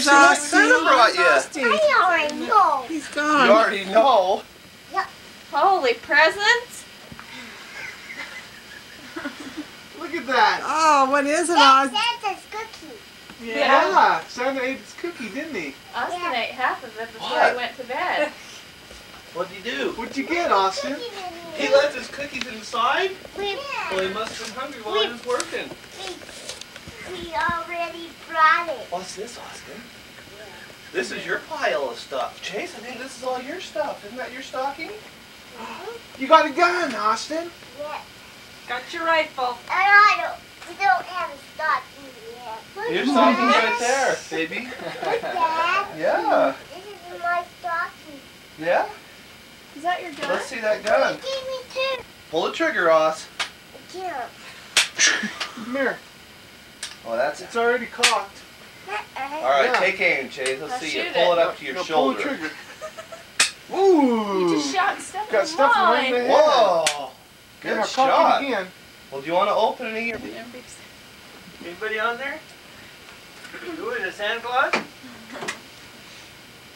See what Santa brought you. I already know. He's You gone. already know. Holy presents? Look at that. Oh, what is it, That's Oz? Santa's cookie. Yeah. Santa ate his cookie, didn't he? Austin ate half of it before What? he went to bed. What'd you do? What'd you get, Austin? He left his cookies inside? We, Well, he must have been hungry while he was working. we, we already brought it. What's this, Austin? This is your pile of stuff. Chase, I think this is all your stuff. Isn't that your stocking? Mm-hmm. You got a gun, Austin. Yeah. Got your rifle. And I don't, we don't have a stocking yet. Look, Your stocking's right there, baby. Look, Dad. Yeah. This is my stocking. Yeah? Is that your gun? Let's see that gun. He gun. gave me two. Pull the trigger, Ross. I can't. Come here. Oh, that's It's already cocked. Uh-uh. All right, Yeah. take aim, Chase. Let's Now see you. Pull it. it up to your Now shoulder. Pull the trigger. Ooh. You just shot stuff Got in stuff right in the mine. head. Whoa! Yeah, Good now shot. cock again. Well, do you want to open it here? Anybody on there? Who is it, Santa Claus?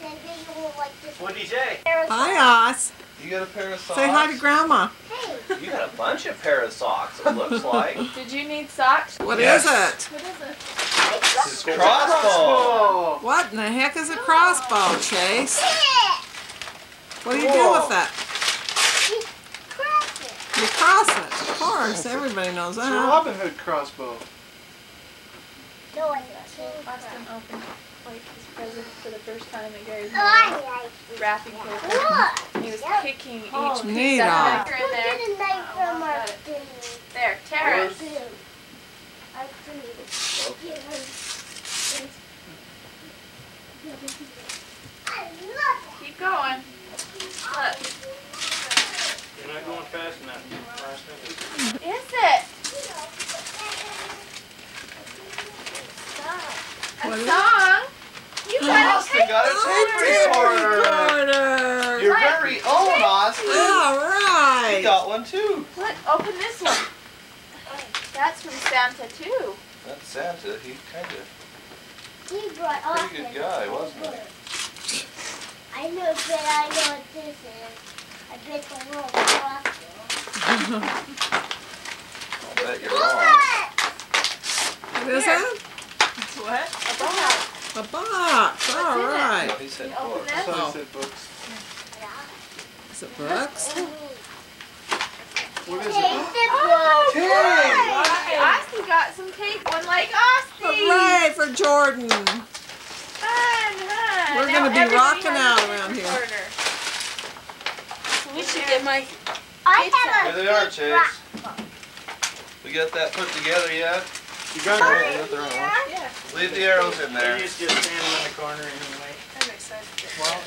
Then you will like this. What'd he say? Hi, Oz. You got a pair of socks? Say hi to Grandma. Hey, You got a bunch of pair of socks, it looks like. Did you need socks? What is Yes. it? What is it? This is crossbow. What in the heck is a crossbow, Chase? What do you do with that? Crack it. You cross it. Of course, everybody knows It's a that. Robin Hood crossbow. No, I Austin opened like his present for the first time at Gary's Oh, wrapping paper. He was picking each Oh, piece neat, out Oz. of the Look there. at a knife oh, from our it. There, Tara. it. I love Keep going. Look. You're not going fast enough. Is it? A What is it? song? You got a Austin got a tape recorder. Recorder. Your very own, Austin. All You got one too. Look, open this one. That's from Santa too. That's Santa. He's kind of He brought pretty good Austin guy, wasn't he? I know, but I know what this is. I bet the little crossbow. I bet you're wrong. at What is it? What? A box. A box. All in it? right. No, he said oh, books. this. So Oh. Said books. Is it books? What is Take it? the Oh, book. Hey! Austin got some tape, one like Austin. Hooray for Jordan. Fun, fun. We're gonna be rocking out around here. recorder. We should get my. I have a Here they are, Chase. rock. We got that put together yet? You got it right. You got the right one. Yeah, Leave the arrows in there. He's just standing in the corner anyway. I'm excited. to Well,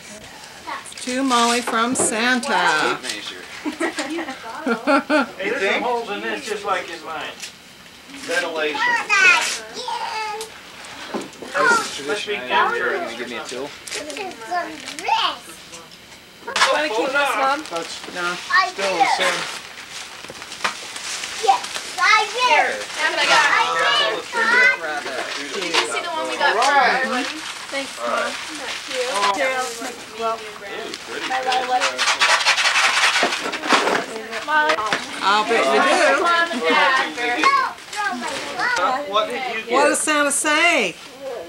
To Molly from Santa. measure. Hey, there's some holes in this just like in mine. Ventilation. Yeah. Must be temperature. This is some dress. Want to keep this, Mom? that's No. I still do. the same. Yes, I Here, do. that's what I got. I Careful, the trigger. Did you see the one we got for Alright. our wedding? Thanks, All right. Mom. Not cute. Oh. Daryl's like well, pretty My good. lilac. Molly. I'll bet you do. Mom and Dad. No, no, my Huh? mom. What did you get? What does Santa say?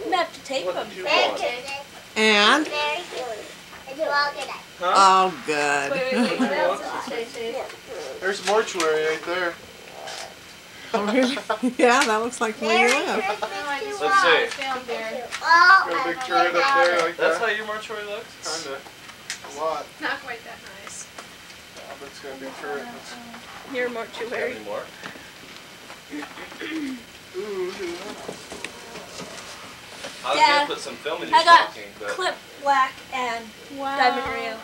Enough to tape them. did you Very want? good. And? Very good. I do all good. Huh? Oh, Wait, wait, wait. good. What else did you say, Chase? There's mortuary right there. Oh, really? Yeah, that looks like where you live. Christmas to Let's all. see. Down there. Oh, Got a big turret up there like That's that. how your mortuary looks? Kinda. A lot. Not quite that nice. Yeah, but it's got a big turret. That's- Your Got mortuary. any more? Ooh, look at that. I was Yeah. gonna put some film in your I got stocking, but clip black and Wow. diamond Rio.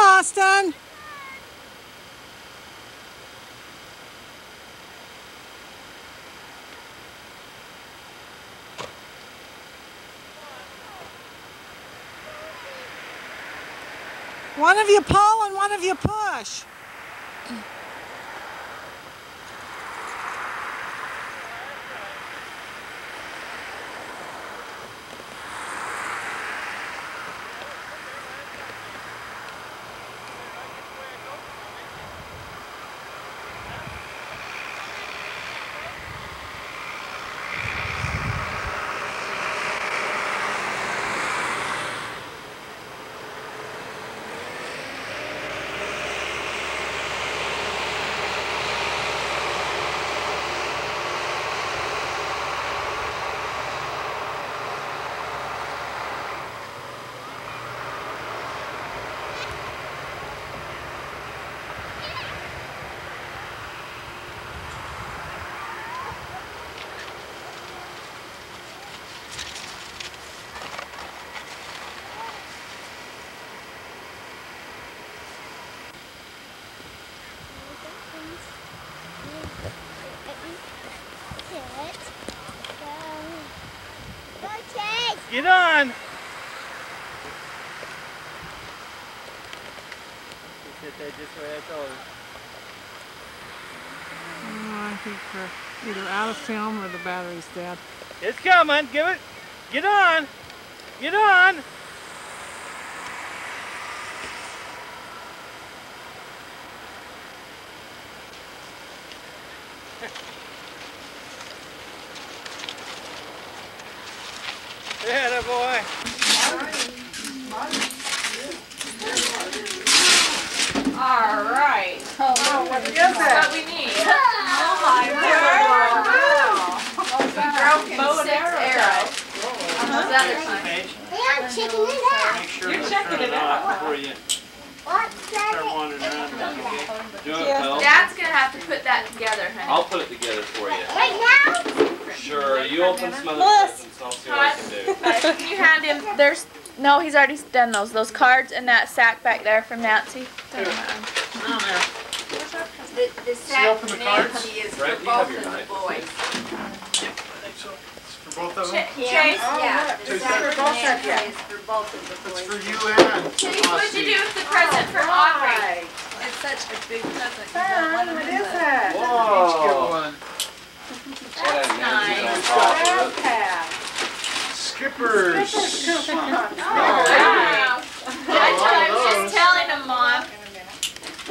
Austin. One of you pull and one of you push. Get on. Just hit that just where I told her. Oh, I think we're either out of film or the battery's dead. It's coming. Give it. Get on. Get on. Yeah, boy. All right. Oh, what is What we need. Oh, my Broken six arrows. Uh-huh. How's that other Paige, Hey, I'm checking it out. make sure You're checking it it out. before you What's start that? wandering around. Do it, Bill. Dad's gonna have to put that together, honey. I'll put it together for you. Right now? Sure, you open some other presents and I'll see what I can do. Can you hand him, there's, no, he's already done those, those cards and that sack back there from Nancy. The, the sack open the cards? Nancy is for you have both of the knife. boys. It's for both of them? Ch- Chase, oh, yeah, the Chase, sack for both Nancy is for both of the It's for you and Chase, what'd you do with the oh, present for Aubrey? It's such a big present. You don't want to miss it. Each get one. Skippers. Wow. That's I was just telling him, Mom.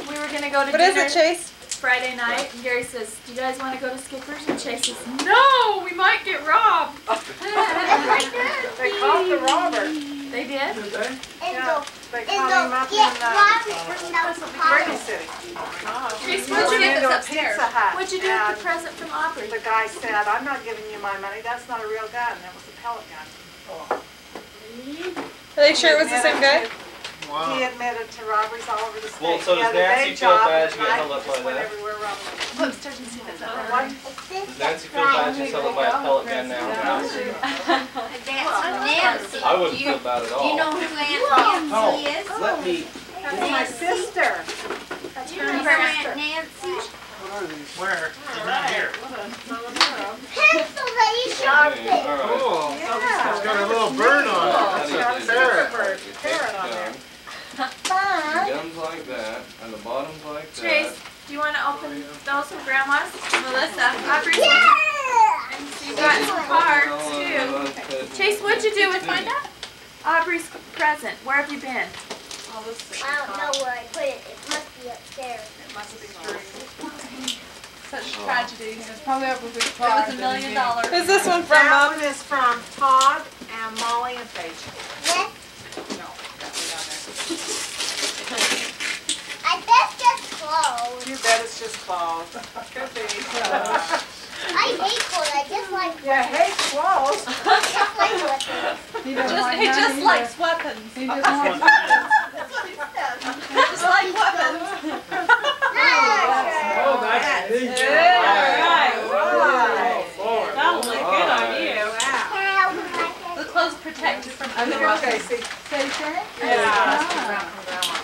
We were gonna go to What is dinner it, Chase? Friday night, and Gary says, "Do you guys want to go to Skipper's?" And Chase says, "No, we might get robbed." They caught the robber. They did. And Yeah, they and caught him go up in get the Robbie from the City. Chase, We what'd you get into that's a upstairs? Pizza Hut, What'd you do with the present from Aubrey? The guy said, I'm not giving you my money, that's not a real gun, That was a pellet gun. Are they sure it was the same guy? Wow. He admitted to robberies all over the state. Well, so does had a day Nancy feel job, bad and you get at held night up he just by went that? everywhere robbing. Go upstairs and see that. One, It's this Does Nancy feel bad she's held up by a pellet gun now? Nancy. I wouldn't feel bad at all. You know who Aunt Nancy is? Let me. that's my sister. You know Aunt Nancy? What are these? Where? She's not here. Pencil that you sharpened. Okay, all right. Oh, Yeah. it's got a little burn on it. How That's do you a do ferret. Bird, parrot on there. Fun. Guns like that, and the bottom's like Chase, that. do you want to open oh, those from Grandma's? Melissa, Aubrey's. Yeah. And so you got some cards oh, too. Chase, what'd you do with find out? Aubrey's present. Where have you been? Oh, this I don't know where I put it. It must be upstairs. It must be mine. Such oh. tragedy. It's probably over with It was a million dollars. Who's this one from, That Mom? one is from Todd and Molly and Paige. Yes, No, got me on I bet just clothes. bet it's just clothes. Could be. I hate clothes. I just like Yeah, hate clothes. just like weapons. He Just, like he that just either. likes weapons. He just wants. just like weapons. Oh, nice to meet you. That'll look good on you. The clothes protect you from other Here, weapons. Casey. Jason? Yeah. that's from Grandma- from Grandma.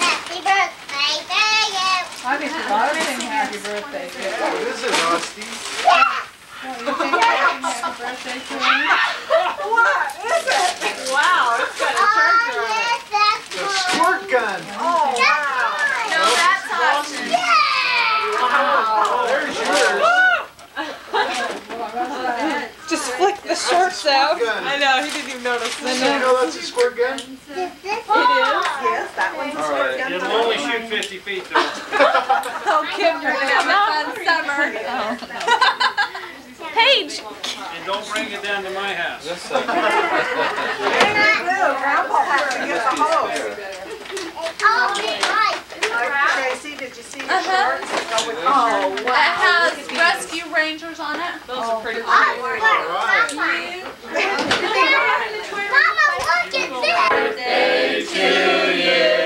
Happy birthday to you. I think a lot of things happy birthday. What is? What, you think happy birthday to him? What is it? Wow, it's got a charger on it. yes, that's The squirt gun. Oh, wow. No, that's Austin. Yeah. There's yours. Just flick the shorts out. Gun. I know, he didn't even notice. Did you know that's a squirt gun? Is this Yes, that one's a All squirt right, gun. It'll only shoot 50 feet though. Oh, Kim, you're gonna have a fun summer. Paige. And don't bring it down to my house. This thing. Grandpa had to get the hose. Oh, right. Tracy, did you see the shorts that go with the Oh, shirt? That has Rescue Rangers on it. Those are pretty Oh, look, Mama. Mama, look at this. Happy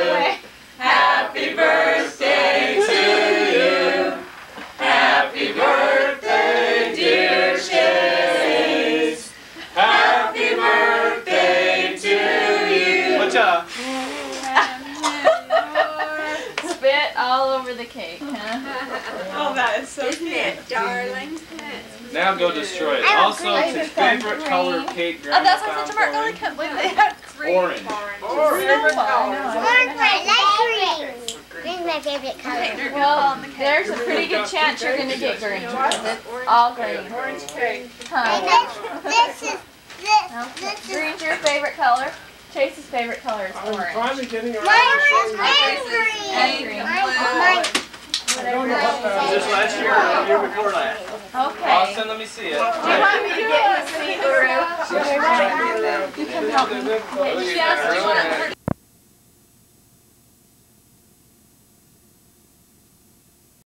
my favorite color. Well, there's a pretty good chance you're gonna get green. 'cause It's all green. Orange cake. Huh? this, this is, No? this, this Green's your favorite color. Chase's favorite color is I'm orange. finally getting around mine to was showing you. green. And green. Mine, don't know what that mine. This last year or the year before last? Okay. Austin, let me see it. Do you want me to get you some Uru? You You can help me. Yes, do you want